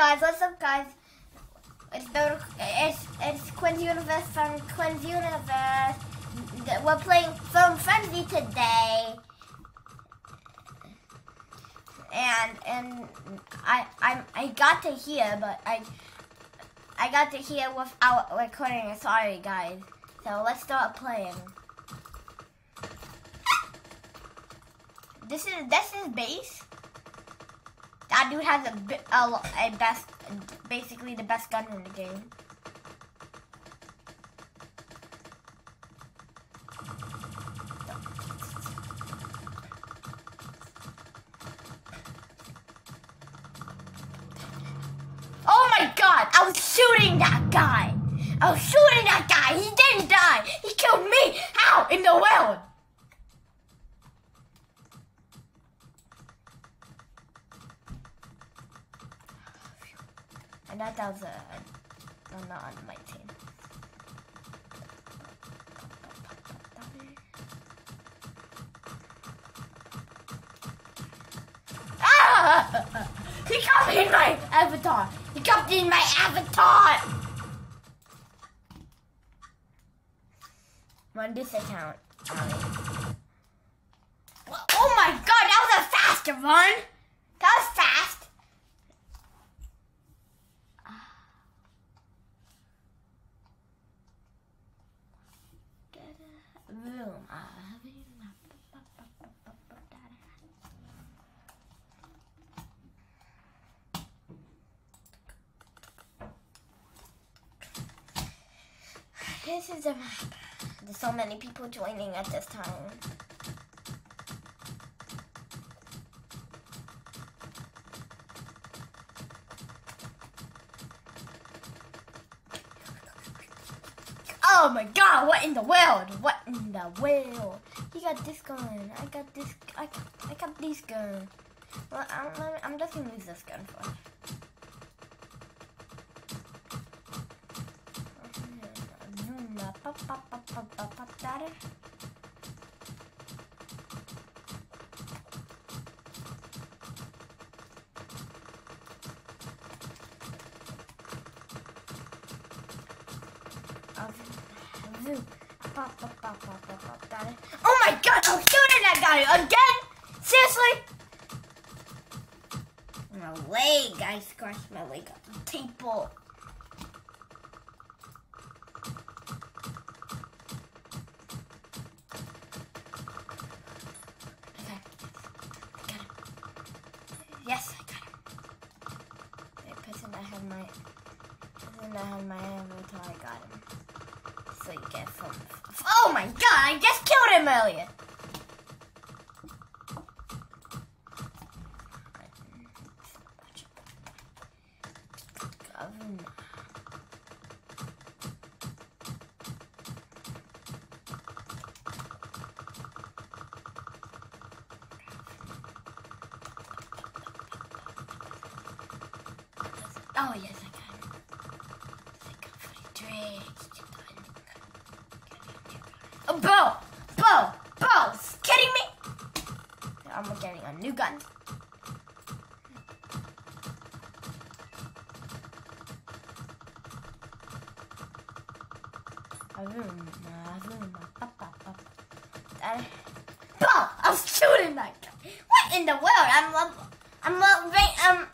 Guys, what's up, guys? It's it's it's Quinn's Universe from Quinn's Universe. We're playing Foam Frenzy today, and and I I I got to hear, but I I got to hear without recording. Sorry, guys. So let's start playing. This is this is base. That dude has a, a, a best, basically the best gun in the game. Oh my god, I was shooting that guy. I was shooting that guy. He didn't die. He killed me. How in the world? And that was a, a, not on my team. Ah! He in my avatar. He in my avatar. On this account. Oh my god, that was a faster run. That was fast. room. This is a map. There's so many people joining at this time. Oh my god, what in the world? What in the world? He got this gun. I got this. I, I got this gun. Well, I'm, I'm just gonna use this gun for. Oh my god, I'm shooting that guy again! Seriously? My leg, I scratched my leg on the table. Get. Oh my god! I just killed him earlier. I'm getting a new gun. Bo! I'm shooting that guy. What in the world? I'm I'm I'm I'm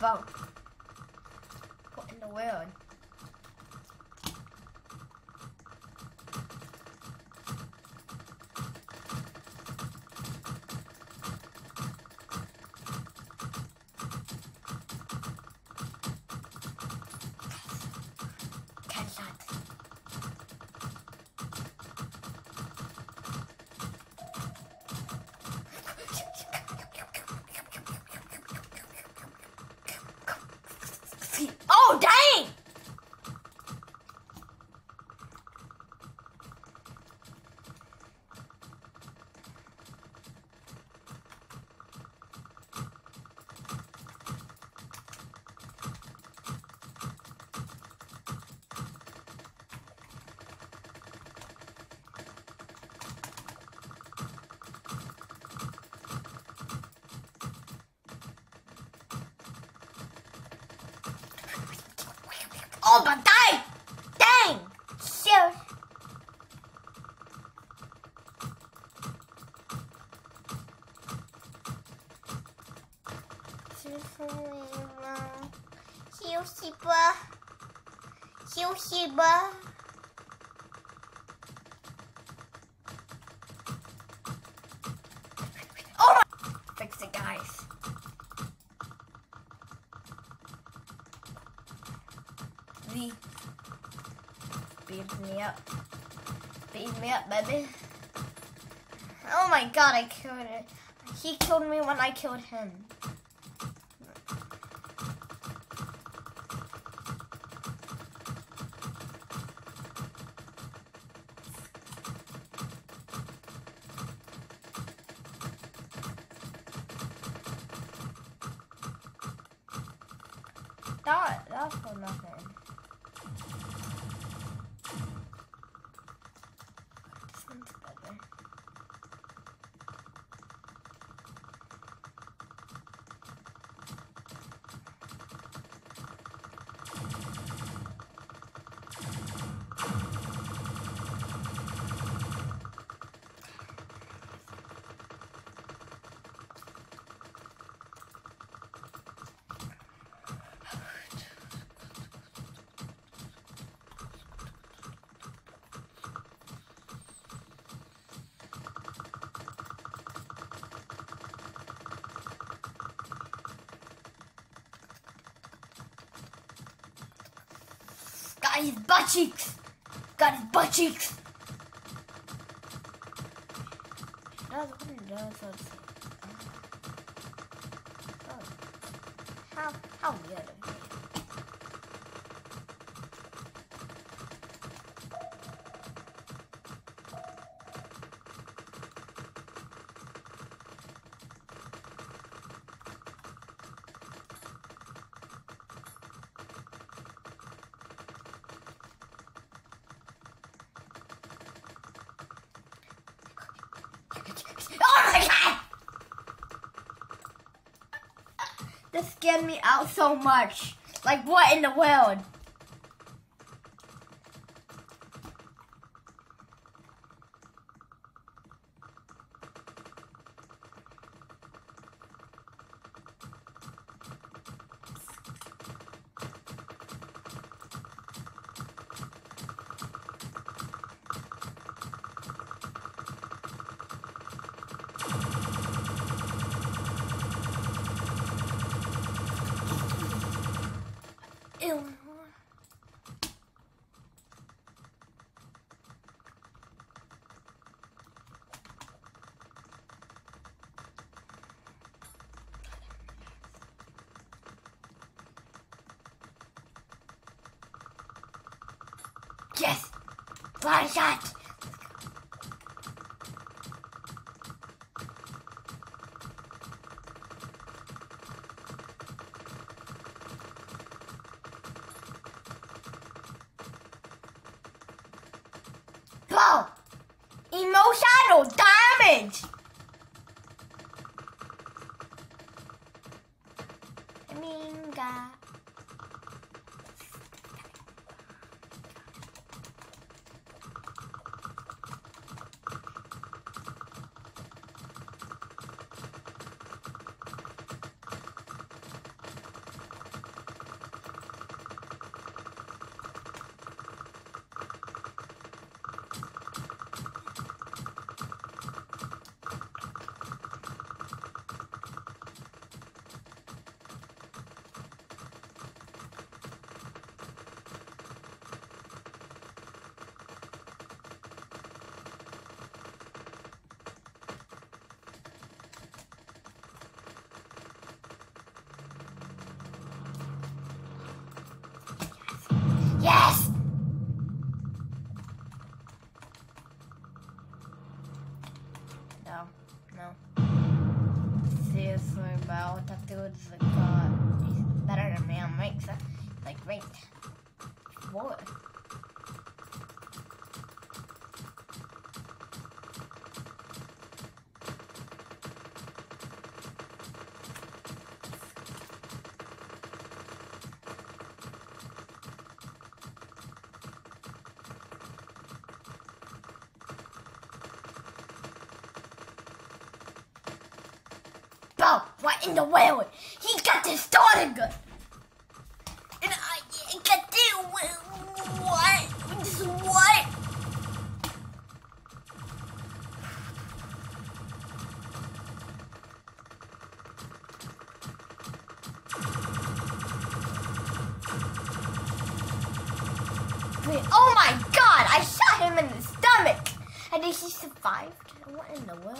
What in the world? Oh, but die! Dang! Shoot! Hioshiba. Hioshiba. Oh up. Speed me up, baby. Oh my god, I killed it. He killed me when I killed him. Got his butt cheeks. Got his butt cheeks. How how weird scared me out so much. Like what in the world? Emotional damage! What in the world? He got this starter gun. And I got this. What? What? Oh my god! I shot him in the stomach! And he survived? What in the world?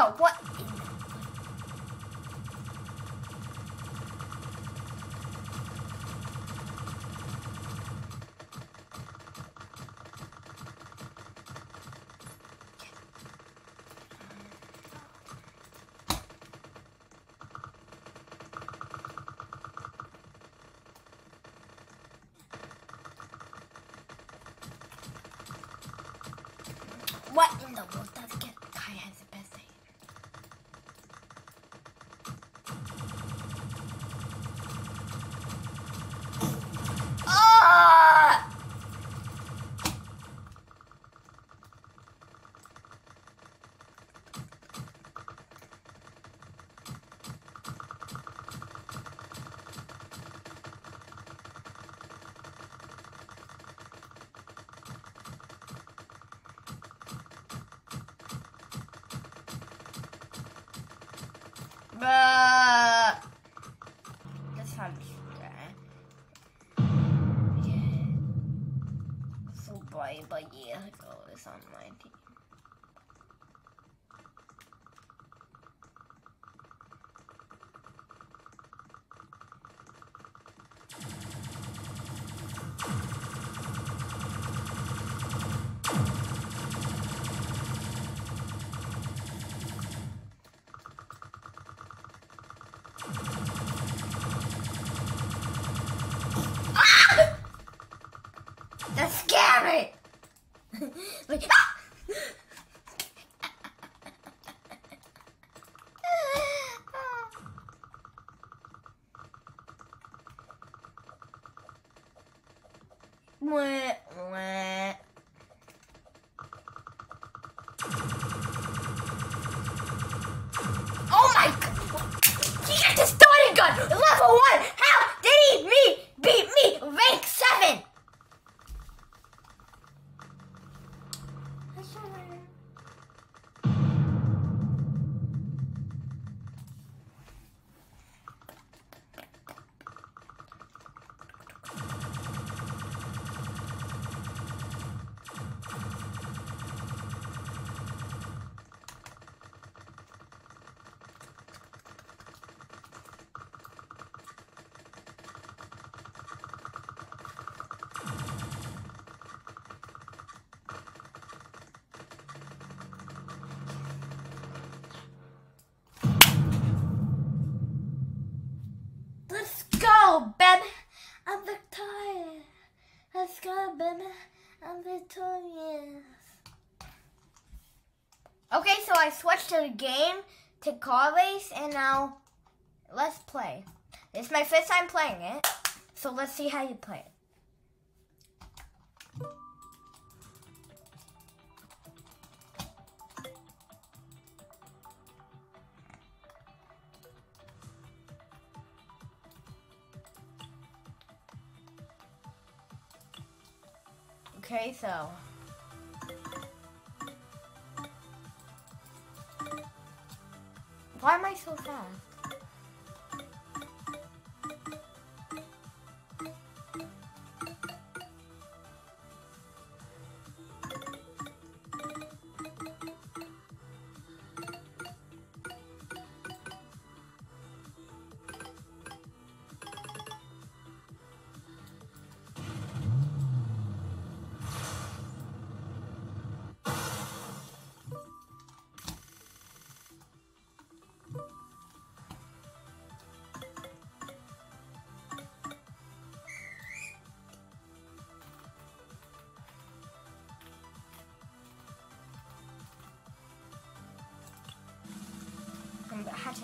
Oh, what? What Wah, wah. Go, baby. I'm victorious. Let's go, baby. I'm victorious. Okay, so I switched to the game to car race, and now let's play. It's my first time playing it, so let's see how you play it. Okay, so. Why am I so fast?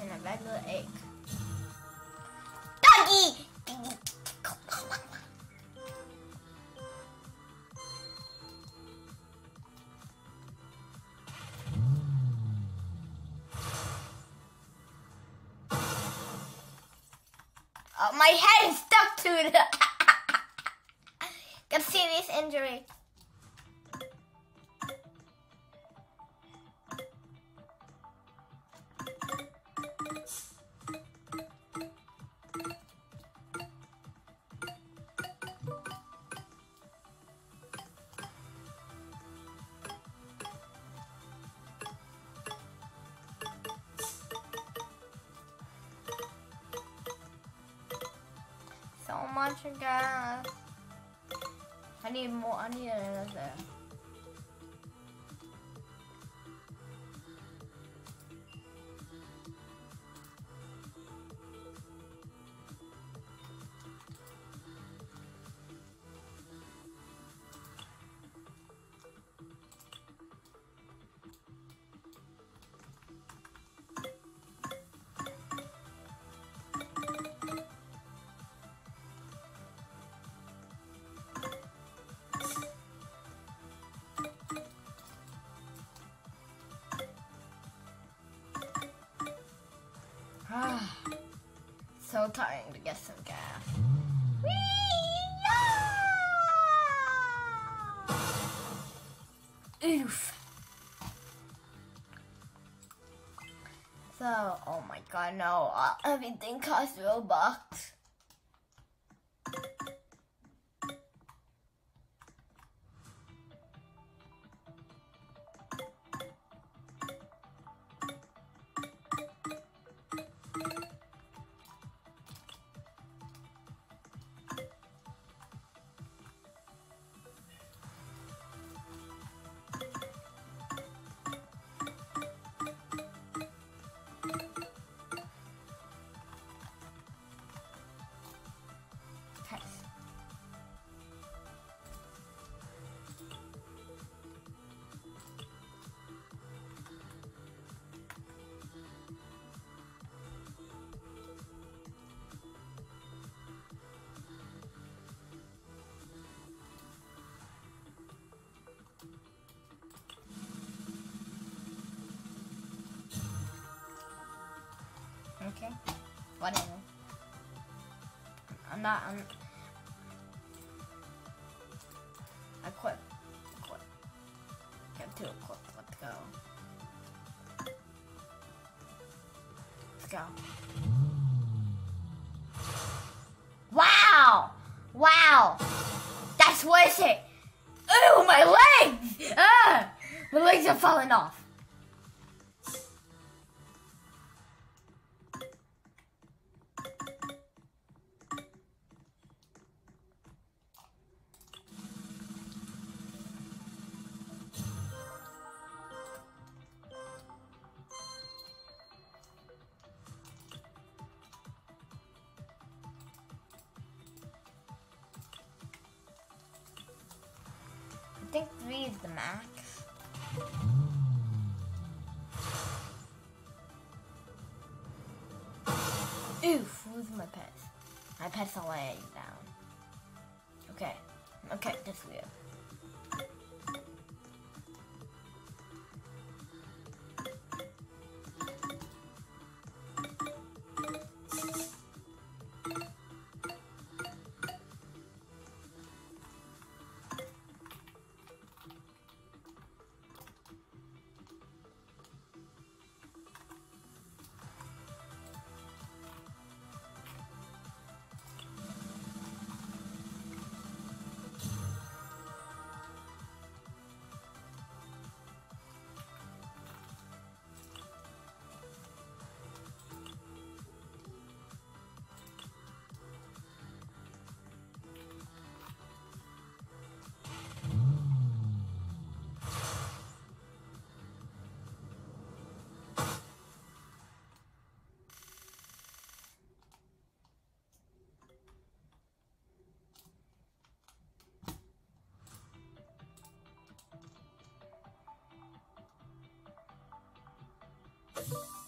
Hatching a regular egg. Doggy! Oh, my head is stuck to. Got serious injury. Much gas. I need more. I need another. So tiring to get some gas. Whee! Oof. So, oh my god, no, uh, everything costs Robux. Okay. Whatever. I'm not. I'm. I quit. I quit. Got two quit. Let's go. Let's go. Wow! Wow! That's worth it! Ooh, my legs! Ah! My legs are falling off. Bye.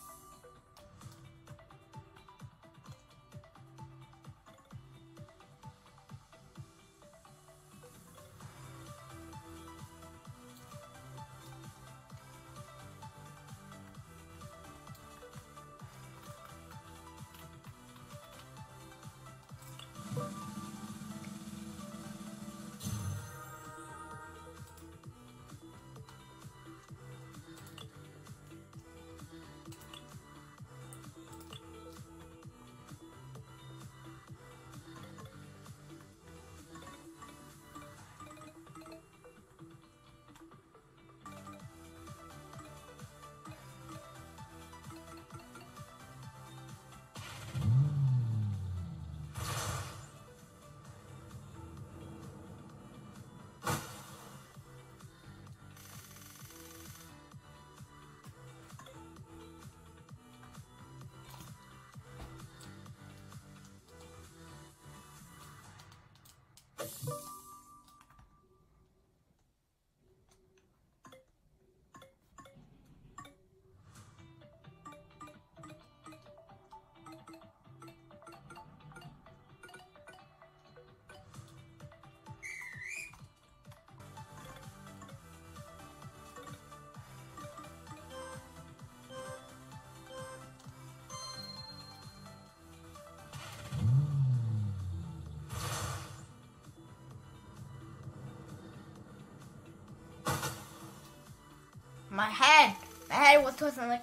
My head. My head was twisting like.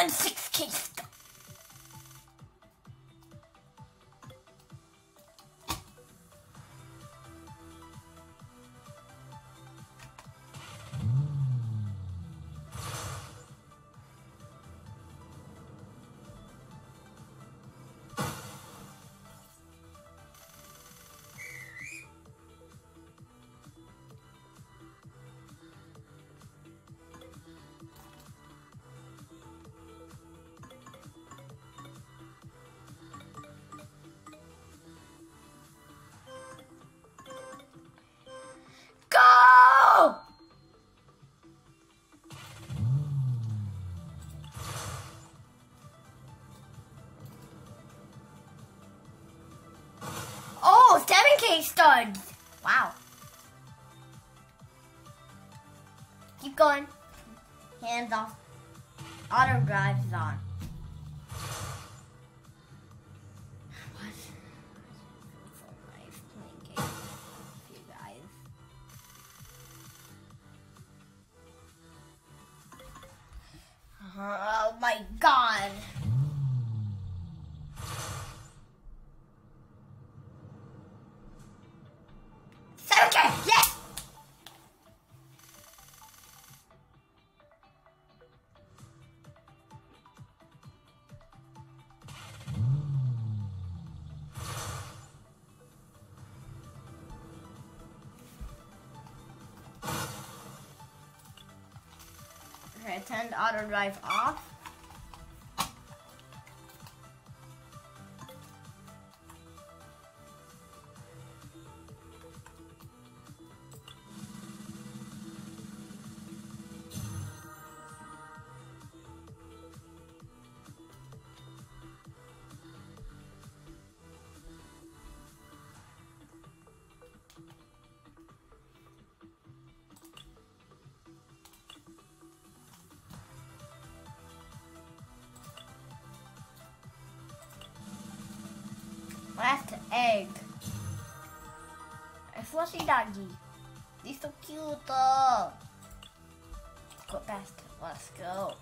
I'm still 7K studs. Wow. Keep going. Hands off. Auto drive is on. Guys. Uh-huh. Oh my god. Turn auto drive off. Egg. A fluffy doggy. He's so cute. Let's go past. Let's go.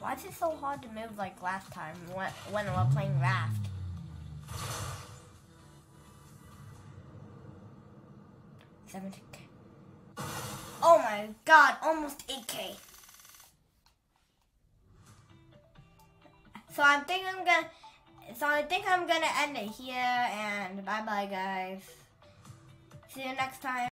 Why is it so hard to move like last time when, when we're playing Raft? Seventeen K. Oh my god, almost 8K. So I think I'm gonna so I think I'm gonna end it here and bye bye guys. See you next time.